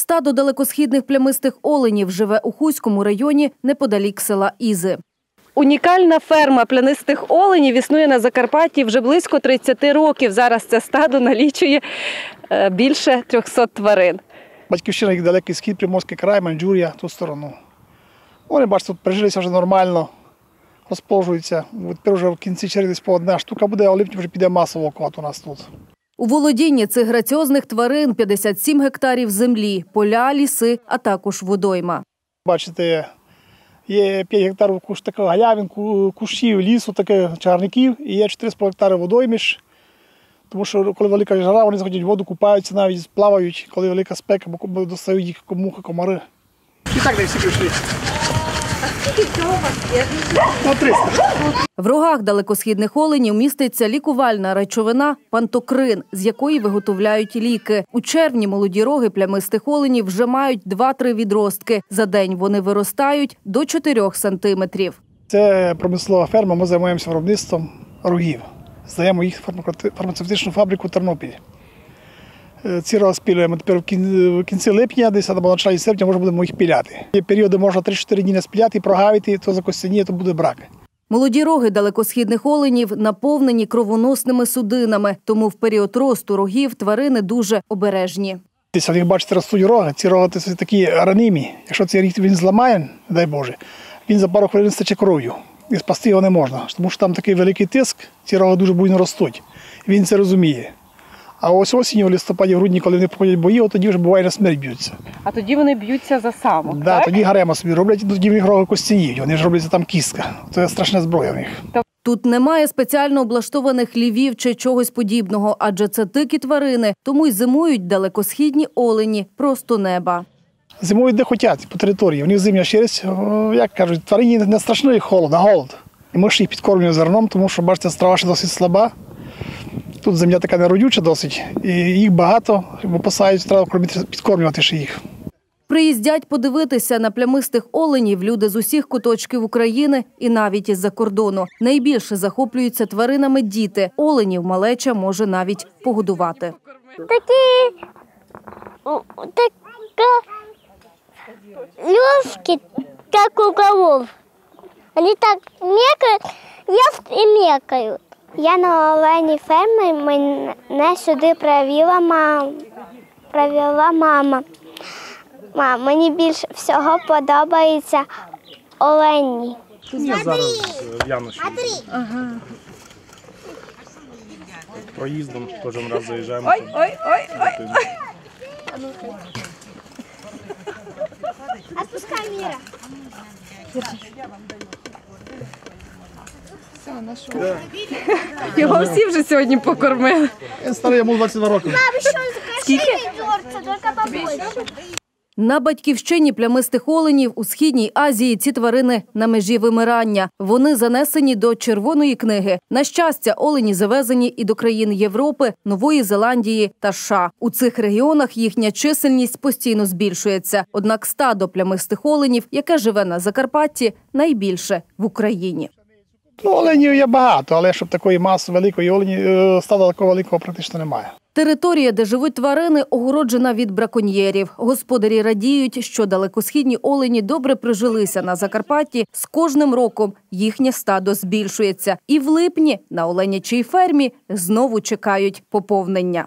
Стадо далекосхідних плямистих оленів живе у Хуському районі неподалік села Ізи. Унікальна ферма плянистих оленів існує на Закарпатті вже близько 30 років. Зараз це стадо налічує е, більше 300 тварин. Батьківщина їх далекий схід, Приморський край, Манджурія, ту сторону. Вони, бачите, тут прижилися вже нормально, розположуються. Тепер вже в кінці черги десь по одна штука буде, а в липні вже піде масово кот у нас тут. У володінні цих граціозних тварин 57 гектарів землі, поля, ліси, а також водойма. Бачите, є 5 гектарів куш таких галявин, кущів, лісу, таких чарників, і є 4,5 гектари водойміж. Тому що коли велика жара, вони заходять в воду, купаються, навіть плавають, коли велика спека, бо- достають їх мухи, комари. І так де всі прийшли. Ну, 300. В рогах далекосхідних оленів міститься лікувальна речовина пантокрин, з якої виготовляють ліки. У червні молоді роги плямистих оленів вже мають 2-3 відростки. За день вони виростають до 4 сантиметрів. Це промислова ферма, ми займаємося виробництвом рогів. Здаємо їх в фармацевтичну фабрику Тернопіль. Е, Ці роги спілюємо тепер в кінці липня, десь або на початку серпня, може будемо їх піляти. Є періоди можна 3-4 дні не спіляти, прогавити, то закостяніє, то буде брак. Молоді роги далекосхідних оленів наповнені кровоносними судинами, тому в період росту рогів тварини дуже обережні. Десь їх бачите, ростуть роги. Ці роги це такі ранимі. Якщо цей ріг він зламає, дай Боже, він за пару хвилин стече кров'ю. І спасти його не можна, тому що там такий великий тиск, ці роги дуже буйно ростуть. Він це розуміє. А ось осінню, в листопаді, в грудні, коли вони проходять бої, от тоді вже буває на смерть б'ються. А тоді вони б'ються за самок. Да, тоді гарема собі роблять, тоді в них роги. Вони ж робляться там кістка. Це страшна зброя в них. Тут немає спеціально облаштованих лівів чи чогось подібного, адже це дикі тварини, тому й зимують далекосхідні олені просто неба. Зимою де хотять по території. У них зимня о, як кажуть, тварині не страшний холод, а голод. І ми ж їх підкормлюємо зерном, тому що, бачите, трава ще досить слаба. Тут земля така неродюча досить, і їх багато, випасають, треба кормити- підкормлювати ще їх. Приїздять подивитися на плямистих оленів люди з усіх куточків України і навіть із-за кордону. Найбільше захоплюються тваринами діти. Оленів малеча може навіть погодувати. така лёжки, как у голов. Они так мекают, ест і мекають. Я на оленій фермі, мене сюди привела мама. Привела мама. Мам, мені більше всього подобається олені. Я зараз в Яноші. проїздом кожен раз заїжджаємо. ой, ой, ой. Отпускай міра. Його всі вже сьогодні покормили. Я старий, йому 22 роки. Тільки побольше. На батьківщині плямистих оленів у східній Азії ці тварини на межі вимирання. Вони занесені до червоної книги. На щастя, олені завезені і до країн Європи, Нової Зеландії та США. У цих регіонах їхня чисельність постійно збільшується. Однак стадо плямистих оленів, яке живе на Закарпатті, найбільше в Україні. Ну, оленів є багато, але щоб такої маси великої олені, е, стада такого великого практично немає. Територія, де живуть тварини, огороджена від браконьєрів. Господарі радіють, що далекосхідні олені добре прижилися на Закарпатті. З кожним роком їхнє стадо збільшується. І в липні на оленячій фермі знову чекають поповнення.